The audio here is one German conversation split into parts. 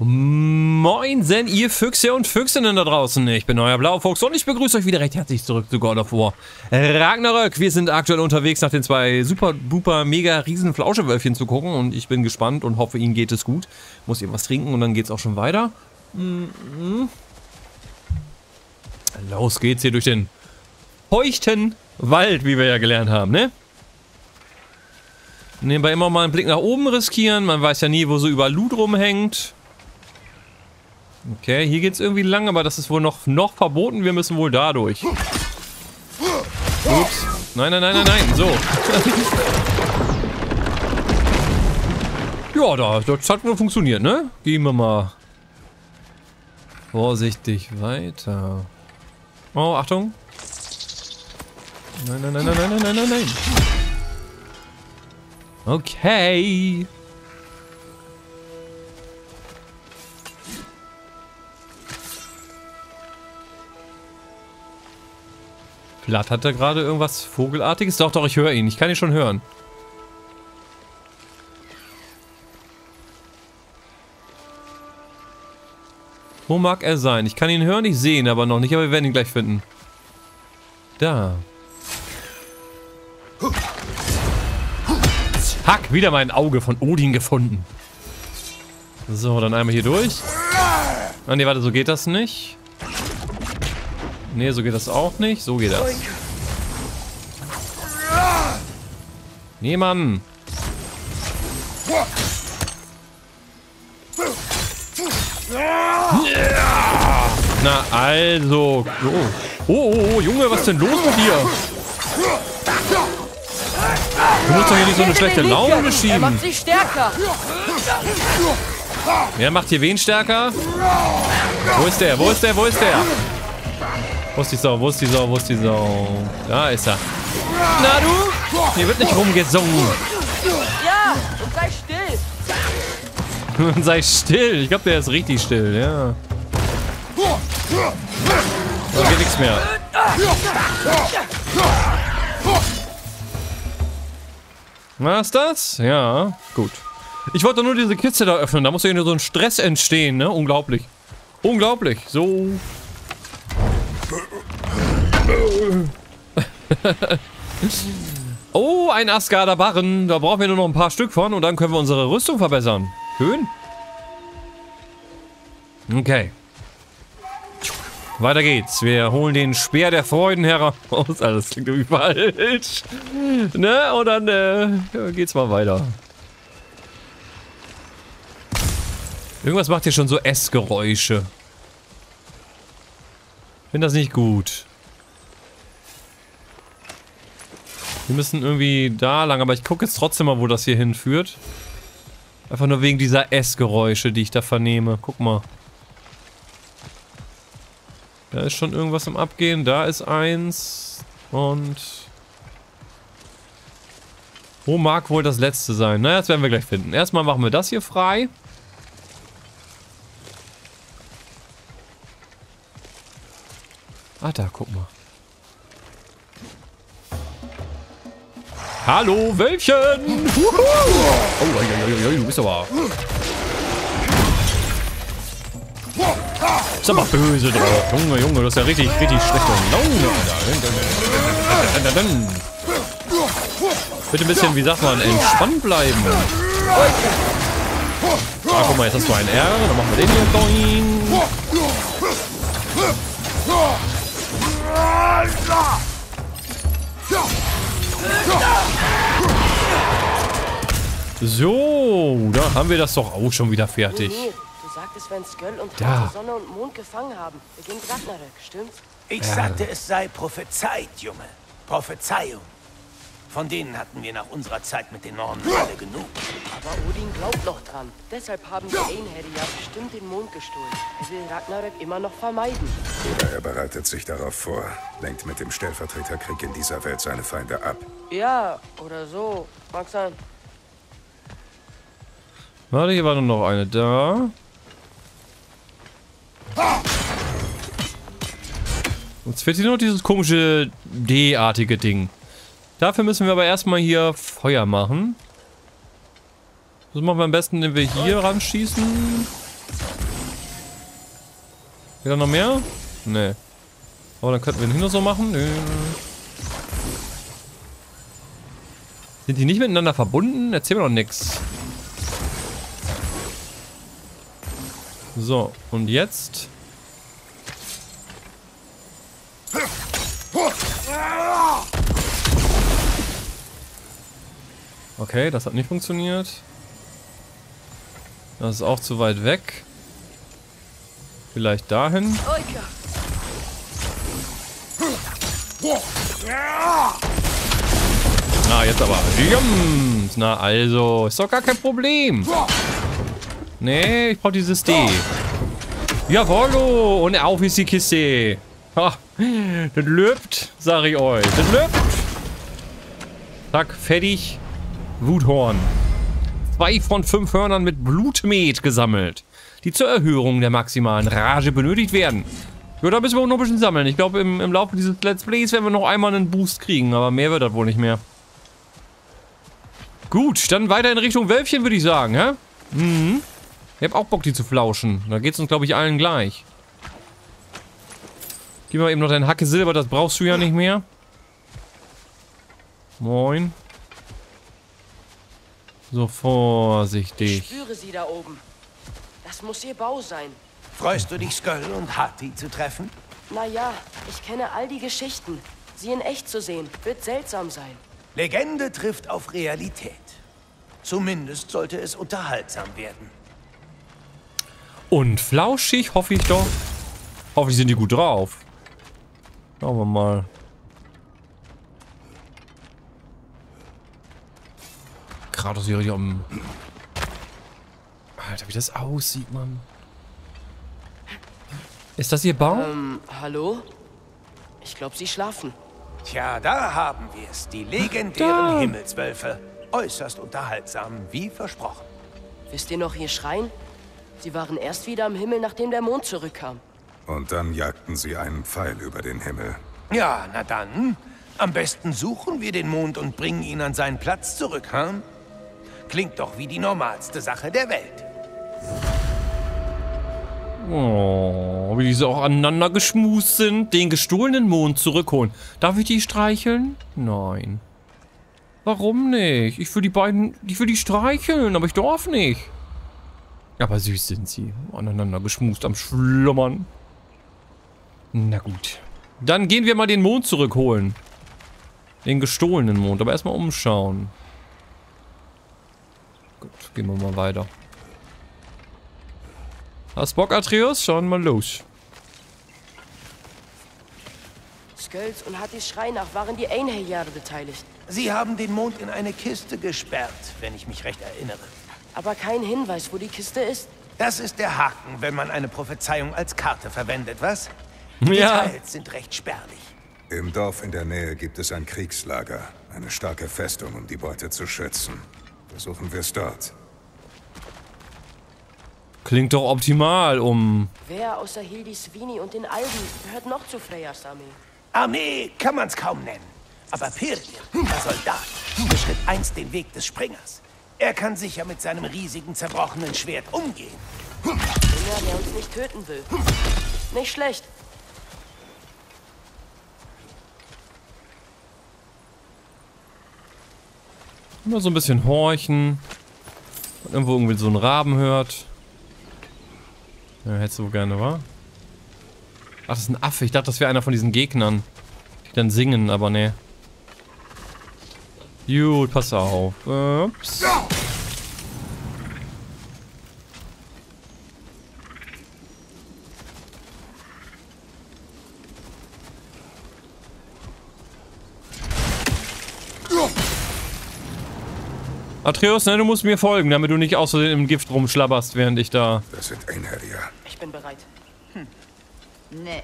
Moinsen, ihr Füchse und Füchsinnen da draußen. Ich bin euer Blaufuchs und ich begrüße euch wieder recht herzlich zurück zu God of War. Ragnarök, wir sind aktuell unterwegs, nach den zwei super, duper, mega, riesen Flauschewölfchen zu gucken und ich bin gespannt und hoffe, ihnen geht es gut. Muss ihr was trinken und dann geht es auch schon weiter. Mhm. Los geht's hier durch den feuchten Wald, wie wir ja gelernt haben, ne? Nebenbei immer mal einen Blick nach oben riskieren, man weiß ja nie, wo so überall Loot rumhängt. Okay, hier geht es irgendwie lang, aber das ist wohl noch, noch verboten. Wir müssen wohl dadurch. Ups. Nein, nein, nein, nein, nein. So. ja, da, das hat wohl funktioniert, ne? Gehen wir mal vorsichtig weiter. Oh, Achtung. Nein, nein, nein, nein, nein, nein, nein, nein. Okay. Platt hat er gerade irgendwas Vogelartiges? Doch, doch, ich höre ihn. Ich kann ihn schon hören. Wo mag er sein? Ich kann ihn hören, ich sehe ihn aber noch nicht, aber wir werden ihn gleich finden. Da. Hack, wieder mein Auge von Odin gefunden. So, dann einmal hier durch. Ah ne, warte, so geht das nicht. Ne, so geht das auch nicht. So geht das. Nee, Mann. Na, also. Oh. Oh, oh, oh, Junge, was ist denn los mit dir? Du musst doch hier nicht so eine schlechte Laune schieben. Er macht sich stärker. Wer macht hier wen stärker? Wo ist der? Wo ist der? Wo ist der? Wo ist die Sau? Wo ist die Sau? Wo ist die Sau? Da ist er. Na du? Hier wird nicht rumgesungen. Ja, und sei still. Und sei still. Ich glaube, der ist richtig still, ja. Da geht nichts mehr. Was ist das? Ja, gut. Ich wollte nur diese Kiste da öffnen. Da muss ja so ein Stress entstehen, ne? Unglaublich. Unglaublich. So. oh, ein Asgarder Barren. Da brauchen wir nur noch ein paar Stück von und dann können wir unsere Rüstung verbessern. Schön. Okay. Weiter geht's. Wir holen den Speer der Freuden heraus. Alles klingt irgendwie falsch. Ne? Und dann äh, geht's mal weiter. Irgendwas macht hier schon so Essgeräusche. Ich finde das nicht gut. Wir müssen irgendwie da lang, aber ich gucke jetzt trotzdem mal, wo das hier hinführt. Einfach nur wegen dieser Essgeräusche, die ich da vernehme. Guck mal. Da ist schon irgendwas im Abgehen. Da ist eins. Und... Wo mag wohl das letzte sein? Naja, das werden wir gleich finden. Erstmal machen wir das hier frei. Ah, da, guck mal. Hallo, Wölfchen! Wuhu! Oh, oi, oi, du bist aber... Ist aber böse drauf. Junge, Junge, das ist ja richtig, richtig schlechte Laune. Bitte ein bisschen, wie sagt man, entspannt bleiben. Ah, guck mal, jetzt hast du einen R. Dann machen wir den hier. Boing. So, da haben wir das doch auch schon wieder fertig sagtest, wenn Sköll und da. Sonne und Mond gefangen haben, beginnt Ragnarök, stimmt's? Ich ja. sagte, es sei prophezeit, Junge. Prophezeiung. Von denen hatten wir nach unserer Zeit mit den Nornen alle genug. Aber Odin glaubt noch dran. Deshalb haben die Einherre ja bestimmt den Mond gestohlen. Er will Ragnarök immer noch vermeiden. Oder er bereitet sich darauf vor, lenkt mit dem Stellvertreterkrieg in dieser Welt seine Feinde ab. Ja, oder so. Mag sein. Warte, hier war nur noch eine da. Jetzt fehlt hier noch dieses komische D-artige Ding. Dafür müssen wir aber erstmal hier Feuer machen. Das machen wir am besten, indem wir hier ran schießen. Wieder noch mehr? Nee. Aber dann könnten wir hier noch so machen. Nö. Sind die nicht miteinander verbunden? Erzähl mir doch nix. So, und jetzt? Okay, das hat nicht funktioniert. Das ist auch zu weit weg. Vielleicht dahin. Na, jetzt aber. Jums. Na, also. Ist doch gar kein Problem. Nee, ich brauche dieses D. Jawollo. Und auf ist die Kiste. Ha, das löbt, sag ich euch. Das löbt. Zack, fertig. Wuthorn. Zwei von fünf Hörnern mit Blutmet gesammelt, die zur Erhöhung der maximalen Rage benötigt werden. Ja, da müssen wir auch noch ein bisschen sammeln. Ich glaube, im, im Laufe dieses Let's Plays werden wir noch einmal einen Boost kriegen, aber mehr wird das wohl nicht mehr. Gut, dann weiter in Richtung Wölfchen, würde ich sagen, hä? Mhm. Ich hab auch Bock, die zu flauschen. Da geht's uns, glaube ich, allen gleich. Gib mal eben noch dein Hacke Silber, das brauchst du ja nicht mehr. Moin. So, Ich vorsichtig. spüre sie da oben. Das muss ihr Bau sein. Freust du dich, Skull und Hati zu treffen? Naja, ich kenne all die Geschichten. Sie in echt zu sehen, wird seltsam sein. Legende trifft auf Realität. Zumindest sollte es unterhaltsam werden. Und flauschig, hoffe ich doch. Hoffentlich sind die gut drauf. Schauen wir mal. Kratos hier richtig am... Alter, wie das aussieht, Mann. Ist das ihr Baum? Ähm, hallo? Ich glaube, sie schlafen. Tja, da haben wir es. Die legendären Da. Himmelswölfe. Äußerst unterhaltsam, wie versprochen. Wisst ihr noch ihr Schreien? Sie waren erst wieder am Himmel, nachdem der Mond zurückkam. Und dann jagten sie einen Pfeil über den Himmel. Ja, na dann. Am besten suchen wir den Mond und bringen ihn an seinen Platz zurück, hm? Klingt doch wie die normalste Sache der Welt. Oh, wie die so auch aneinander geschmust sind. Den gestohlenen Mond zurückholen. Darf ich die streicheln? Nein. Warum nicht? Ich will die beiden, ich will die streicheln, aber ich darf nicht. Aber süß sind sie. Aneinander geschmust am Schlummern. Na gut. Dann gehen wir mal den Mond zurückholen. Den gestohlenen Mond. Aber erstmal umschauen. Gehen wir mal weiter. Hast Bock, Atreus? Schauen wir mal los. Skulls und Hattis Schrei nach waren die Einherjahre beteiligt. Sie haben den Mond in eine Kiste gesperrt, wenn ich mich recht erinnere. Aber kein Hinweis, wo die Kiste ist. Das ist der Haken, wenn man eine Prophezeiung als Karte verwendet, was? Ja. Details sind recht spärlich. Im Dorf in der Nähe gibt es ein Kriegslager. Eine starke Festung, um die Beute zu schützen. Versuchen wir es dort. Klingt doch optimal, um... Wer außer Hildi Svini und den Alben gehört noch zu Freyas Armee? Armee kann man's kaum nennen. Aber Pirgir, der Soldat, beschritt einst den Weg des Springers. Er kann sicher mit seinem riesigen, zerbrochenen Schwert umgehen. Einer, der uns nicht töten will. Nicht schlecht. Immer so ein bisschen horchen. Und irgendwo irgendwie so einen Raben hört. Ja, hättest du gerne, wa? Ach, das ist ein Affe. Ich dachte, das wäre einer von diesen Gegnern. Die dann singen, aber ne. Gut, pass auf. Ups. Atreus, ne, du musst mir folgen, damit du nicht außerdem im Gift rumschlabberst, während ich da... Das sind Einherjar. Ich bin bereit. Ne.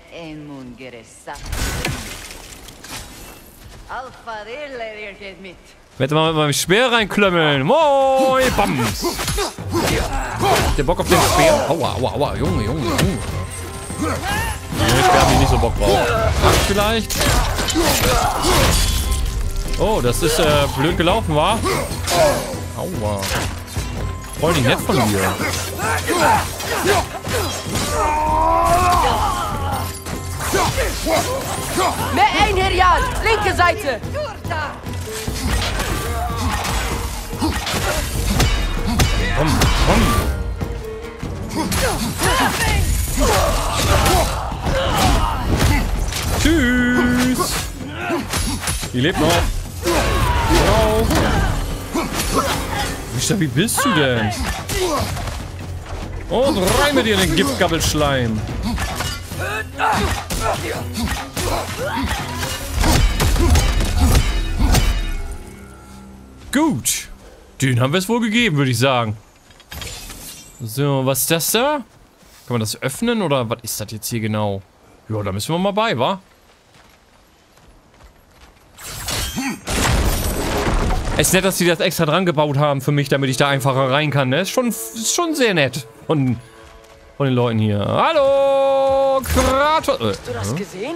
Ich werde mal mit meinem Speer reinklömmeln. Moi, Bams. Habt ihr Bock auf den Speer? Aua, aua, aua. Junge, Junge, Junge. Nee, Speer hab ich nicht so Bock drauf. Axt vielleicht? Oh, das ist äh, blöd gelaufen, war? Aua. Voll nicht nett von dir. Mehr Einherjal! Linke Seite! Tschüss. Die lebt noch. Wie stabil bist du denn? Und rein mit dir in den Giftgabbelschleim. Gut. Den haben wir es wohl gegeben, würde ich sagen. So, was ist das da? Kann man das öffnen oder was ist das jetzt hier genau? Ja, da müssen wir mal bei, wa? Es ist nett, dass sie das extra dran gebaut haben für mich, damit ich da einfacher rein kann, ne? Ist schon, ist schon sehr nett von, von den Leuten hier. Hallo, Kratos. Äh, Hast du das gesehen?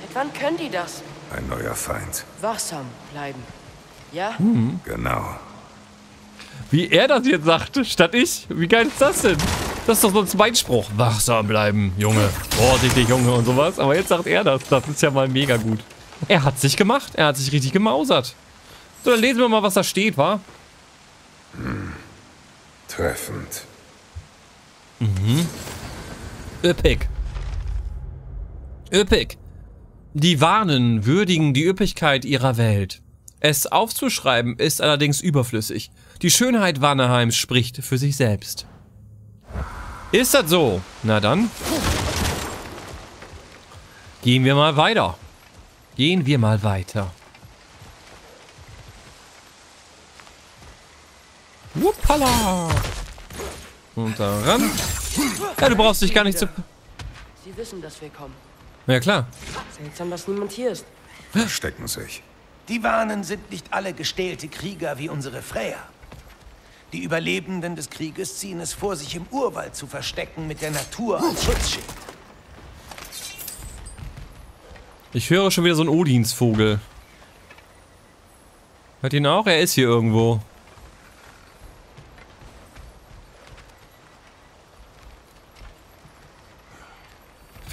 Seit wann können die das? Ein neuer Feind. Wachsam bleiben. Ja? Genau. wie er das jetzt sagte, statt ich. Wie geil ist das denn? Das ist doch sonst mein Spruch. Wachsam bleiben, Junge. Vorsichtig, Junge und sowas. Aber jetzt sagt er das. Das ist ja mal mega gut. Er hat sich gemacht. Er hat sich richtig gemausert. So, dann lesen wir mal, was da steht, wa? Treffend. Üppig. Üppig. Die Warnen würdigen die Üppigkeit ihrer Welt. Es aufzuschreiben ist allerdings überflüssig. Die Schönheit Warneheims spricht für sich selbst. Ist das so? Na dann. Gehen wir mal weiter. Gehen wir mal weiter. Wuppala. Und da ran. Ja, du brauchst dich gar nicht zu... Sie wissen, dass wir kommen. Ja klar. Seltsam, dass niemand hier ist. Verstecken sich. Die Wanen sind nicht alle gestählte Krieger wie unsere Freya. Die Überlebenden des Krieges ziehen es vor, sich im Urwald zu verstecken mit der Natur als Schutzschild. Ich höre schon wieder so einen Odinsvogel. Hört ihn auch? Er ist hier irgendwo.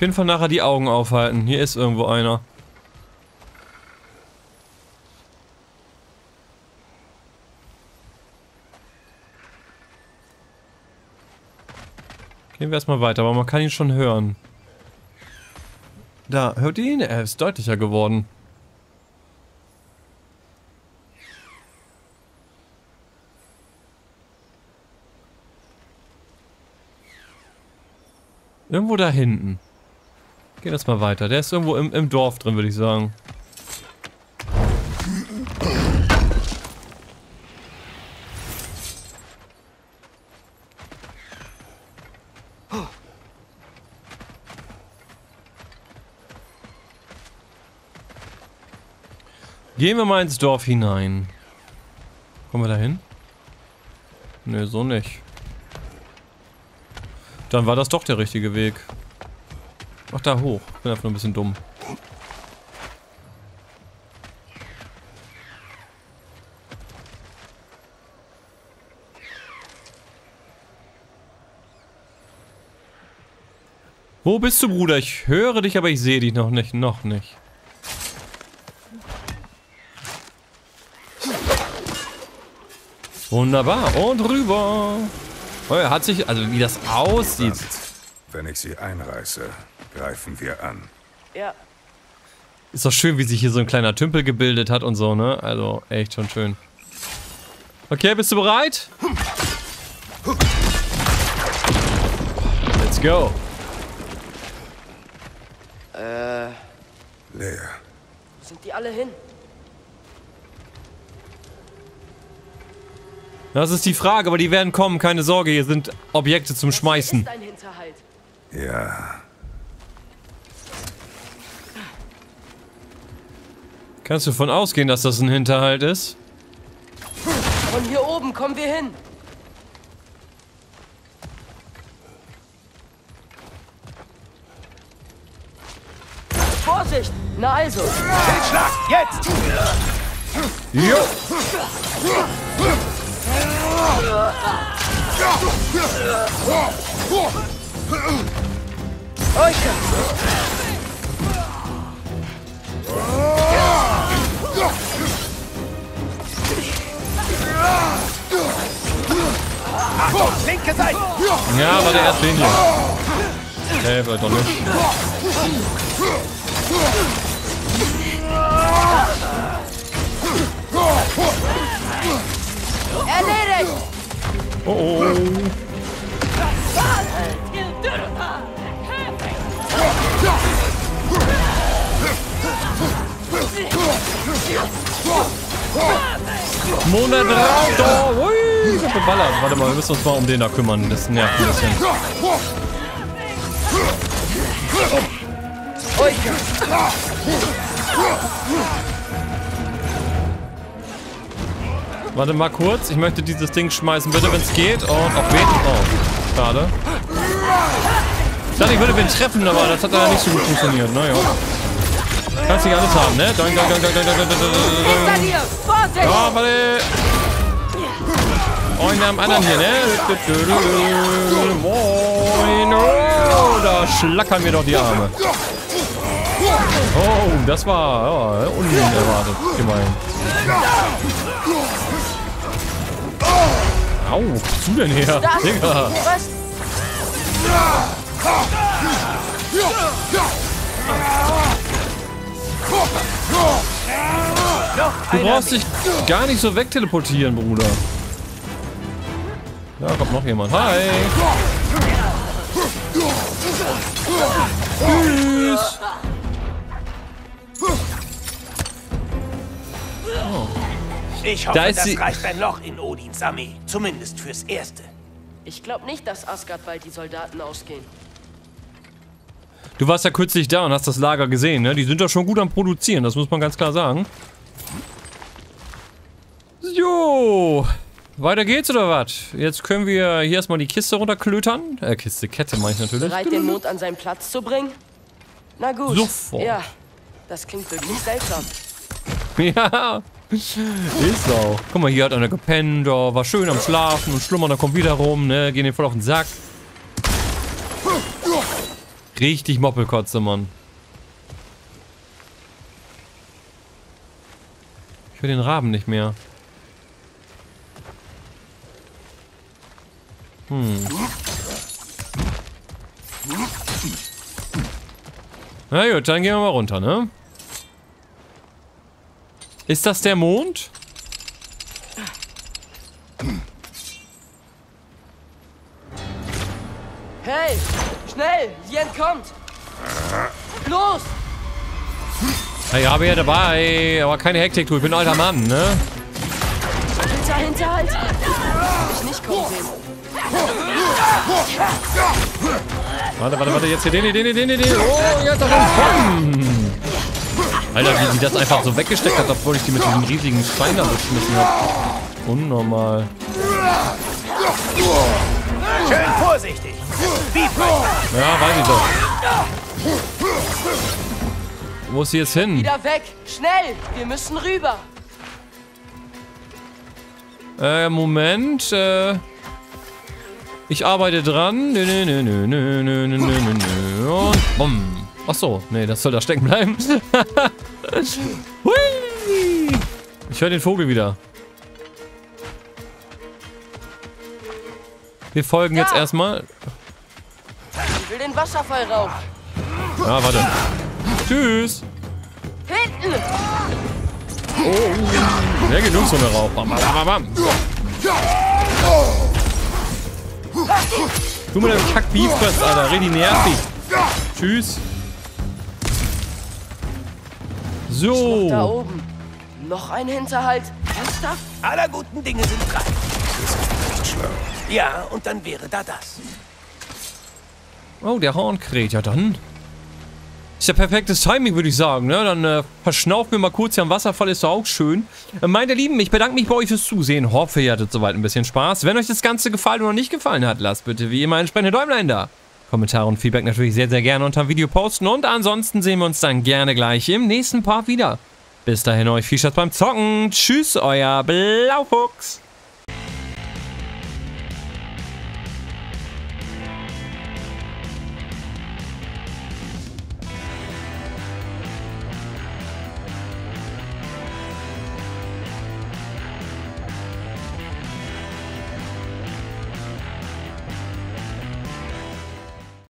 Jeden Fall nachher die Augen aufhalten. Hier ist irgendwo einer. Gehen wir erstmal weiter, aber man kann ihn schon hören. Da, hört ihr ihn? Er ist deutlicher geworden. Irgendwo da hinten. Gehen das mal weiter. Der ist irgendwo im, im Dorf drin, würde ich sagen. Gehen wir mal ins Dorf hinein. Kommen wir da hin? Nö, so nicht. Dann war das doch der richtige Weg. Ach, da hoch. Bin einfach nur ein bisschen dumm. Wo bist du, Bruder? Ich höre dich, aber ich sehe dich noch nicht. Noch nicht. Wunderbar. Und rüber. Oh, er hat sich, also wie das aussieht. Wenn ich sie einreiße, greifen wir an. Ja, Ist doch schön, wie sich hier so ein kleiner Tümpel gebildet hat und so, ne? Also, echt schon schön. Okay, bist du bereit? Let's go. äh, Leer. wo sind die alle hin? Das ist die Frage, aber die werden kommen, keine Sorge, hier sind Objekte zum Schmeißen. Ist ein Hinterhalt. Ja. Kannst du davon ausgehen, dass das ein Hinterhalt ist? Von hier oben kommen wir hin. Vorsicht! Na also, Schlag, jetzt! Jo! Euche! Achtung. Ja, war der erste Linie. Hey, war doch nicht. Erledigt! Oh oh. Monat Raptor! Ui, ich hab geballert. Warte mal, wir müssen uns mal um den da kümmern. Das nervt ein bisschen. Warte mal kurz. Ich möchte dieses Ding schmeißen, bitte, wenn es geht. Und auf wen? Oh, schade. Ich dachte, ich würde wen treffen, aber das hat leider nicht so gut funktioniert. Naja. Kannst nicht alles haben, ne? Doing, doing, doing, doing, doing, doing, doing, doing. Hinter dir! Vorsicht! Ja, warte. Moin am anderen hier, ne? Moin. Oh, da schlackern mir doch die Arme. Oh, das war ja, unerwartet gemeint. Au, kommst du denn her? Digga. Was? Du brauchst dich gar nicht so wegteleportieren, Bruder. Da kommt noch jemand. Hi. Tschüss. Ich hoffe, Da ist das sie- reicht ein Loch in Odins Armee. Zumindest fürs Erste. Ich glaube nicht, dass Asgard bald die Soldaten ausgehen. Du warst ja kürzlich da und hast das Lager gesehen, ne? Die sind doch schon gut am Produzieren, das muss man ganz klar sagen. So. Weiter geht's oder was? Jetzt können wir hier erstmal die Kiste runterklötern. Äh, Kiste, Kette meine ich natürlich. Bereit, den Mond an seinen Platz zu bringen? Na gut. Sofort. Ja, das klingt wirklich seltsam. Ja, ist so. Guck mal, hier hat einer gepennt, oh, war schön am Schlafen und schlummern, dann kommt wieder rum, ne? Gehen den voll auf den Sack. Richtig Moppelkotze, Mann. Ich höre den Raben nicht mehr. Hm. Na gut, dann gehen wir mal runter, ne? Ist das der Mond? Hey, schnell, sie entkommt. Los! Ja, ich habe ja dabei, aber keine Hektik, du. Ich bin ein alter Mann, ne? Hinter, Hinterhalt. Hab ich nicht kommen sehen. Warte, warte, warte, jetzt hier den, den, den, den, den. Oh, jetzt davon. Alter, wie sie das einfach so weggesteckt hat, obwohl ich die mit diesem riesigen Stein da beschmissen habe. Unnormal. Schön vorsichtig. Ja, weiß ich doch. Wo ist sie jetzt hin? Wieder weg! Schnell! Wir müssen rüber! Äh, Moment, äh. Ich arbeite dran. Nö, nö, nö, nö, nö, nö, nö, nö, nö. Und bumm. Ach so, nee, das soll da stecken bleiben. Hui. Ich höre den Vogel wieder. Wir folgen jetzt erstmal. Ich will den Wasserfall rauf! Ja, warte. Tschüss. Hinten! Sehr genug so eine Rauch. Bam, bam, bam, bam. Du mit deinem kack Beef Fest, Alter. Richtig nervig. Tschüss. Da So. oben. Noch ein Hinterhalt. Ernsthaft? Aller guten Dinge sind drei. Ja, und dann wäre da das. Oh, der Hornkret. Ja, dann. Ist ja perfektes Timing, würde ich sagen. Ne? Dann äh, verschnaufen wir mal kurz hier am Wasserfall. Ist doch auch schön. Äh, meine Lieben, ich bedanke mich bei euch fürs Zusehen. Hoffe, ihr hattet soweit ein bisschen Spaß. Wenn euch das Ganze gefallen oder nicht gefallen hat, lasst bitte wie immer entsprechende Däumlein da. Kommentare und Feedback natürlich sehr, sehr gerne unter dem Video posten. Und ansonsten sehen wir uns dann gerne gleich im nächsten Part wieder. Bis dahin euch viel Spaß beim Zocken. Tschüss, euer Blaufuchs.